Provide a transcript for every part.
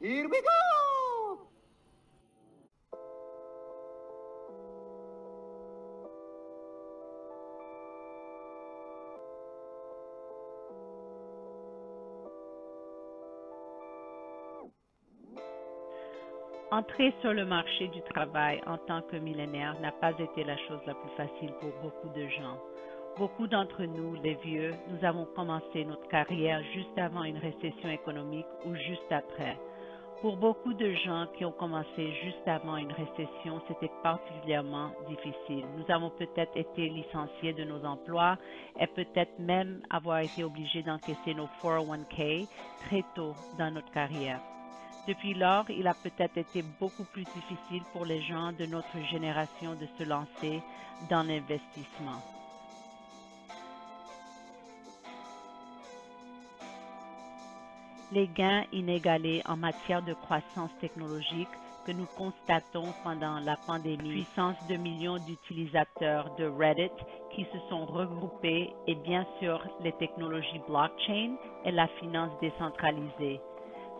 Here we go! Entrer sur le marché du travail en tant que millénaire n'a pas été la chose la plus facile pour beaucoup de gens. Beaucoup d'entre nous, les vieux, nous avons commencé notre carrière juste avant une récession économique ou juste après. Pour beaucoup de gens qui ont commencé juste avant une récession, c'était particulièrement difficile. Nous avons peut-être été licenciés de nos emplois et peut-être même avoir été obligés d'encaisser nos 401k très tôt dans notre carrière. Depuis lors, il a peut-être été beaucoup plus difficile pour les gens de notre génération de se lancer dans l'investissement. Les gains inégalés en matière de croissance technologique que nous constatons pendant la pandémie, puissance de millions d'utilisateurs de Reddit qui se sont regroupés et bien sûr les technologies blockchain et la finance décentralisée.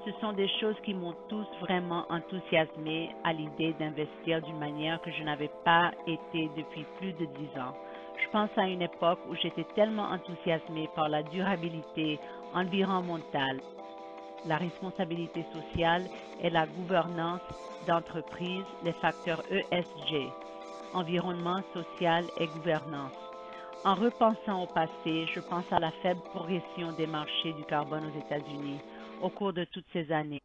Ce sont des choses qui m'ont tous vraiment enthousiasmé à l'idée d'investir d'une manière que je n'avais pas été depuis plus de dix ans. Je pense à une époque où j'étais tellement enthousiasmé par la durabilité environnementale, la responsabilité sociale et la gouvernance d'entreprise, les facteurs ESG, environnement social et gouvernance. En repensant au passé, je pense à la faible progression des marchés du carbone aux États-Unis au cours de toutes ces années.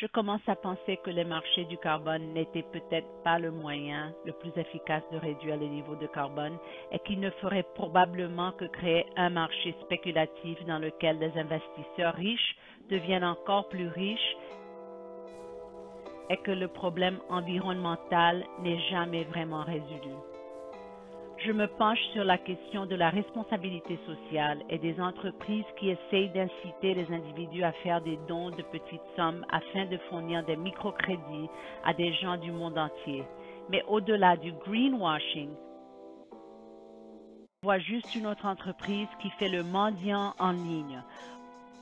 Je commence à penser que les marchés du carbone n'étaient peut-être pas le moyen le plus efficace de réduire les niveaux de carbone et qu'il ne ferait probablement que créer un marché spéculatif dans lequel les investisseurs riches deviennent encore plus riches et que le problème environnemental n'est jamais vraiment résolu. Je me penche sur la question de la responsabilité sociale et des entreprises qui essayent d'inciter les individus à faire des dons de petites sommes afin de fournir des microcrédits à des gens du monde entier. Mais au-delà du greenwashing, je vois juste une autre entreprise qui fait le mendiant en ligne,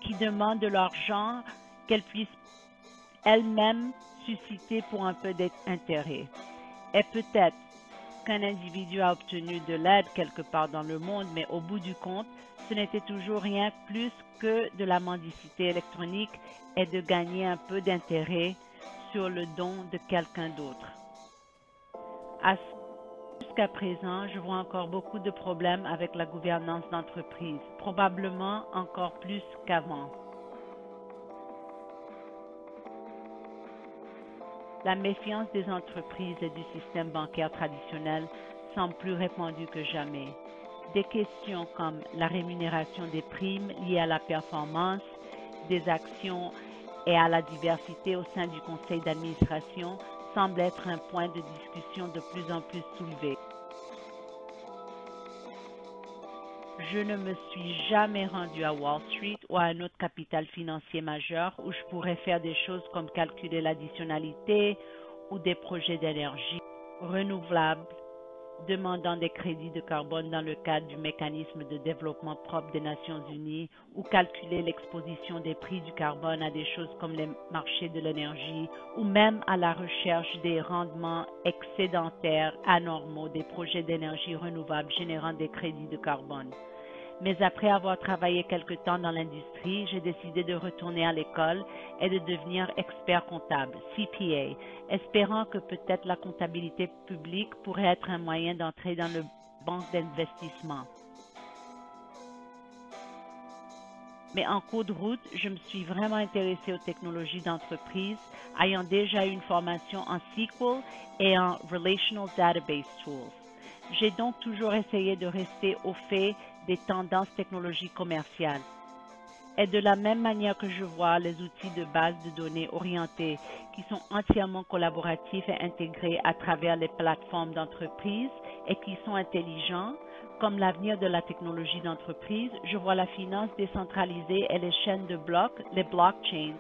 qui demande de l'argent qu'elle puisse elle-même susciter pour un peu d'intérêt. Et peut-être qu'un individu a obtenu de l'aide quelque part dans le monde, mais au bout du compte, ce n'était toujours rien plus que de la mendicité électronique et de gagner un peu d'intérêt sur le don de quelqu'un d'autre. Jusqu'à présent, je vois encore beaucoup de problèmes avec la gouvernance d'entreprise, probablement encore plus qu'avant. La méfiance des entreprises et du système bancaire traditionnel semble plus répandue que jamais. Des questions comme la rémunération des primes liées à la performance des actions et à la diversité au sein du conseil d'administration semblent être un point de discussion de plus en plus soulevé. Je ne me suis jamais rendu à Wall Street ou à un autre capital financier majeur où je pourrais faire des choses comme calculer l'additionnalité ou des projets d'énergie renouvelables demandant des crédits de carbone dans le cadre du mécanisme de développement propre des Nations Unies ou calculer l'exposition des prix du carbone à des choses comme les marchés de l'énergie ou même à la recherche des rendements excédentaires anormaux des projets d'énergie renouvelable générant des crédits de carbone. Mais après avoir travaillé quelque temps dans l'industrie, j'ai décidé de retourner à l'école et de devenir expert comptable, CPA, espérant que peut-être la comptabilité publique pourrait être un moyen d'entrer dans le banque d'investissement. Mais en cours de route, je me suis vraiment intéressé aux technologies d'entreprise, ayant déjà une formation en SQL et en Relational Database Tools. J'ai donc toujours essayé de rester au fait des tendances technologiques commerciales. Et de la même manière que je vois les outils de base de données orientés qui sont entièrement collaboratifs et intégrés à travers les plateformes d'entreprise et qui sont intelligents, comme l'avenir de la technologie d'entreprise, je vois la finance décentralisée et les chaînes de blocs, les blockchains,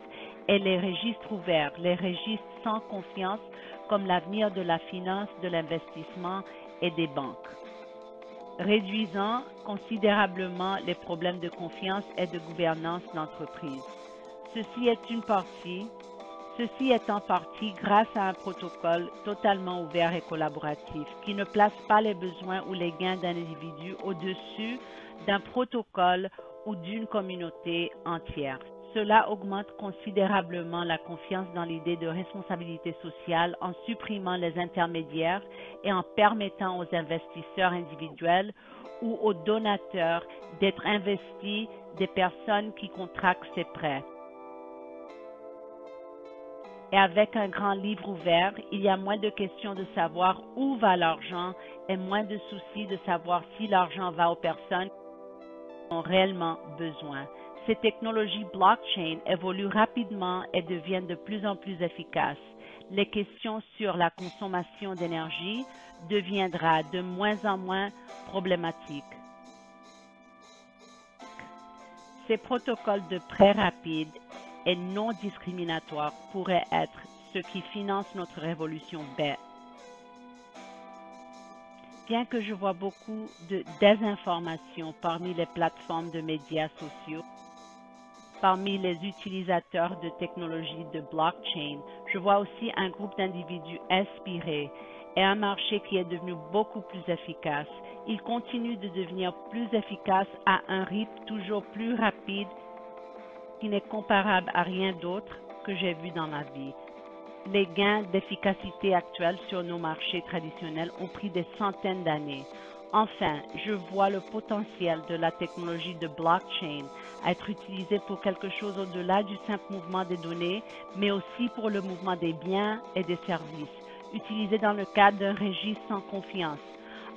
et les registres ouverts, les registres sans confiance comme l'avenir de la finance, de l'investissement et des banques, réduisant considérablement les problèmes de confiance et de gouvernance d'entreprise. Ceci est une partie, Ceci est en partie grâce à un protocole totalement ouvert et collaboratif qui ne place pas les besoins ou les gains d'un individu au-dessus d'un protocole ou d'une communauté entière. Cela augmente considérablement la confiance dans l'idée de responsabilité sociale en supprimant les intermédiaires et en permettant aux investisseurs individuels ou aux donateurs d'être investis des personnes qui contractent ces prêts. Et avec un grand livre ouvert, il y a moins de questions de savoir où va l'argent et moins de soucis de savoir si l'argent va aux personnes qui ont réellement besoin. Ces technologies blockchain évoluent rapidement et deviennent de plus en plus efficaces. Les questions sur la consommation d'énergie deviendra de moins en moins problématiques. Ces protocoles de prêt rapide et non discriminatoire pourraient être ce qui finance notre révolution bête. Bien que je vois beaucoup de désinformation parmi les plateformes de médias sociaux, parmi les utilisateurs de technologies de blockchain, je vois aussi un groupe d'individus inspirés et un marché qui est devenu beaucoup plus efficace. Il continue de devenir plus efficace à un rythme toujours plus rapide qui n'est comparable à rien d'autre que j'ai vu dans ma vie. Les gains d'efficacité actuels sur nos marchés traditionnels ont pris des centaines d'années. Enfin, je vois le potentiel de la technologie de blockchain être utilisée pour quelque chose au-delà du simple mouvement des données, mais aussi pour le mouvement des biens et des services, utilisé dans le cadre d'un registre sans confiance,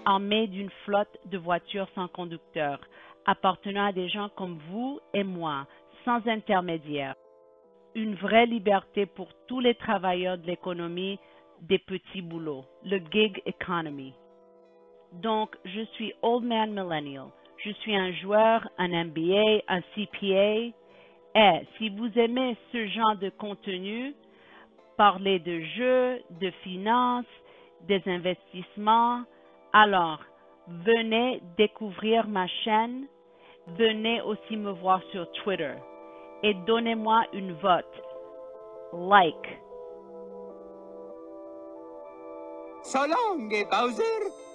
armé d'une flotte de voitures sans conducteur, appartenant à des gens comme vous et moi, sans intermédiaire. Une vraie liberté pour tous les travailleurs de l'économie des petits boulots, le gig economy. Donc, je suis old man millennial. Je suis un joueur, un MBA, un CPA. Et si vous aimez ce genre de contenu, parler de jeux, de finances, des investissements, alors venez découvrir ma chaîne. Venez aussi me voir sur Twitter et donnez-moi une vote. Like. So long, Bowser.